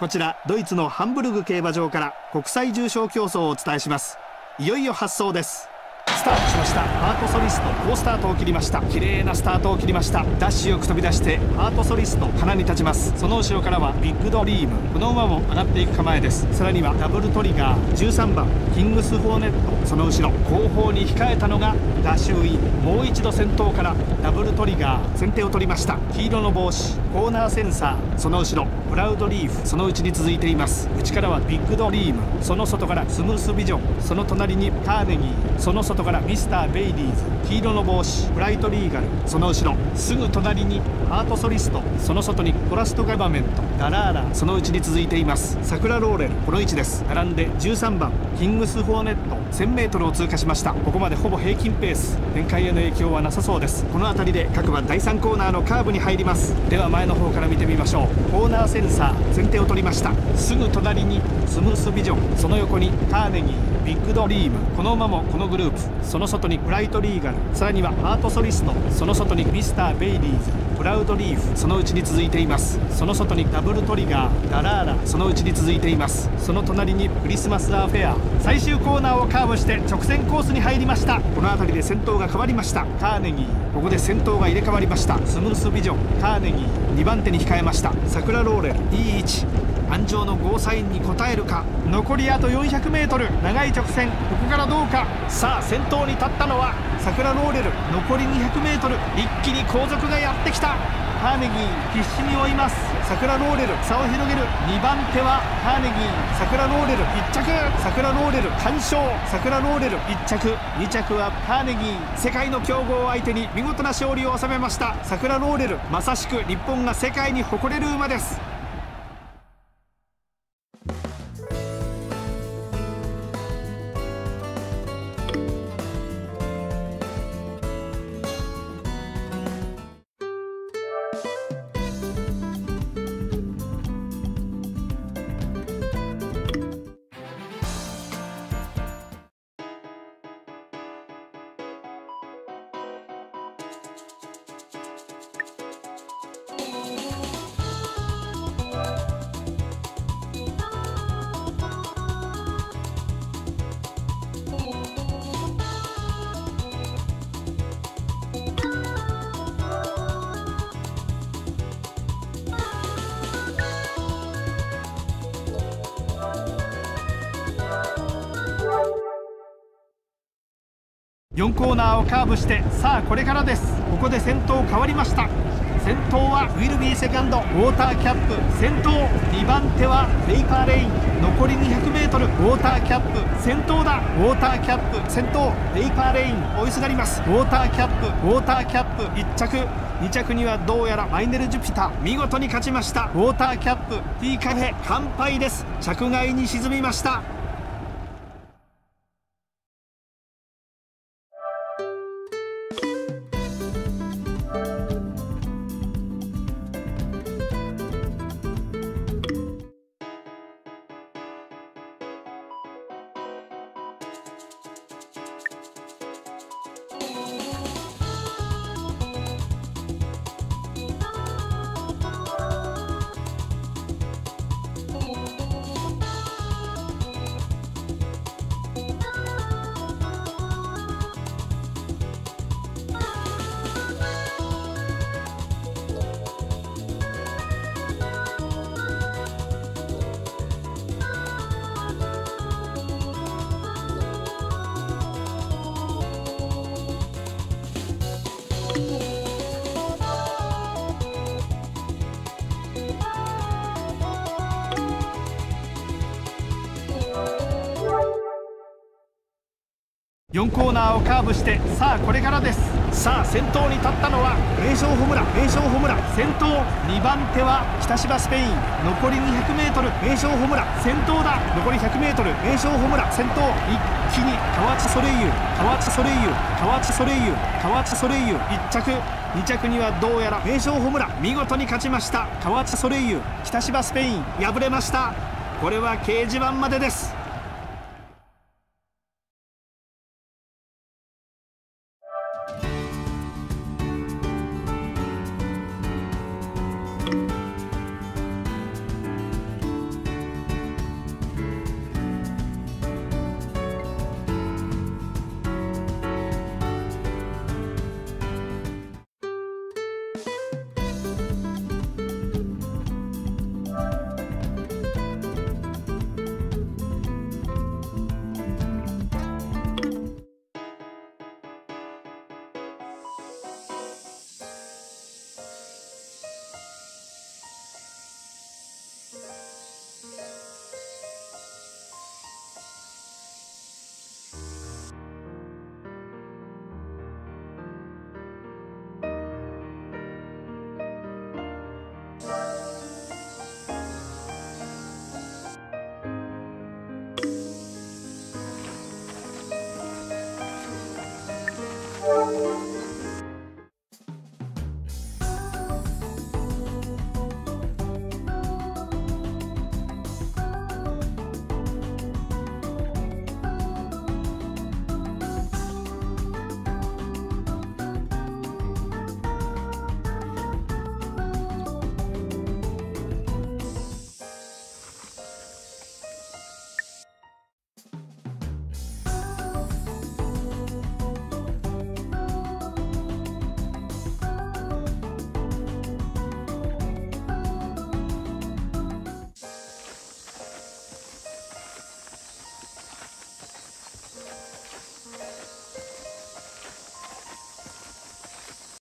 こちらドイツのハンブルグ競馬場から国際重賞競走をお伝えします。いよいよ発走です。スタートしました。ハートソリスト好スタートを切りました。綺麗なスタートを切りました。ダッシュよく飛び出してハートソリストハナに立ちます。その後ろからはビッグドリーム。この馬も上がっていく構えです。さらにはダブルトリガー13番キングス・フォーネット。その後ろ後方に控えたのがダッシュウィン。もう一度先頭からダブルトリガー先手を取りました。黄色の帽子コーナーセンサー。その後ろプラウドリーフ。その内に続いています。内からはビッグドリーム。その外からスムースビジョン。その隣にカーネギー。その外からミスター・ベイリーズ黄色の帽子ブライト・リーガルその後ろすぐ隣にハートソリストその外にコラスト・ガバメントダラーラその内に続いています。桜ローレルこの位置です。並んで13番キングス・フォーネット 1000m を通過しました。ここまでほぼ平均ペース。展開への影響はなさそうです。この辺りで各馬第3コーナーのカーブに入ります。では前の方から見てみましょう。コーナーセンサー先手を取りました。すぐ隣にスムースビジョンその横にカーネギー。ビッグドリームこの馬もこのグループその外にブライトリーガルさらにはハートソリストその外にミスター・ベイリーズプラウドリーフその内に続いていますその外にダブルトリガーダラーラその内に続いていますその隣にクリスマスアフェア最終コーナーをカーブして直線コースに入りましたこの辺りで先頭が変わりましたカーネギーここで先頭が入れ替わりましたスムースビジョンカーネギー2番手に控えました。桜ローレルいい位置安城のゴーサインに応えるか。残りあと 400m 長い直線。ここからどうか。さあ先頭に立ったのは桜ローレル残り 200m 一気に後続がやってきた。カーネギー必死に追います。桜ローレル差を広げる。2番手はカーネギー。桜ローレル1着。桜ローレル完勝。桜ローレル1着。2着はカーネギー。世界の強豪相手に見事な勝利を収めました。桜ローレルまさしく日本が世界に誇れる馬です。4コーナーをカーブしてさあこれからです。ここで先頭変わりました。先頭はウィルビーセカンドウォーターキャップ。先頭2番手はペイパーレイン。残り 200m ウォーターキャップ。先頭だ。ウォーターキャップ。先頭ペイパーレイン。追いすがります。ウォーターキャップ。ウォーターキャップ。1着。2着にはどうやらマイネル・ジュピター。見事に勝ちました。ウォーターキャップ。T カフェ。完敗です。着外に沈みました。Bye. 4コーナーをカーブしてさあこれからです。さあ先頭に立ったのは名将ホムラ名将ホムラ。先頭2番手は北芝スペイン。残り 200m 名将ホムラ。先頭だ。残り 100m 名将ホムラ。先頭一気に河内ソレイユ。河内ソレイユ河内ソレイユ河内ソレイユ。1着。2着にはどうやら名将ホムラ。見事に勝ちました。河内ソレイユ北芝スペイン。敗れました。これは掲示板までです